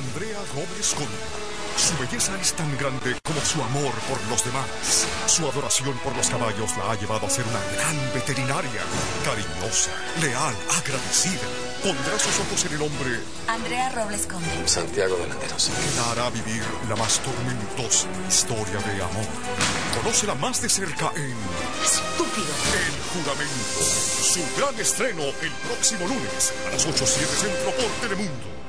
Andrea Robles Conde. Su belleza es tan grande como su amor por los demás. Su adoración por los caballos la ha llevado a ser una gran veterinaria. Cariñosa, leal, agradecida. Pondrá sus ojos en el hombre Andrea Robles Conde. Santiago delanteros. Que la hará vivir la más tormentosa historia de amor. Conócela más de cerca en Estúpido. El Juramento. Su gran estreno el próximo lunes a las 8 7 Centro por Telemundo.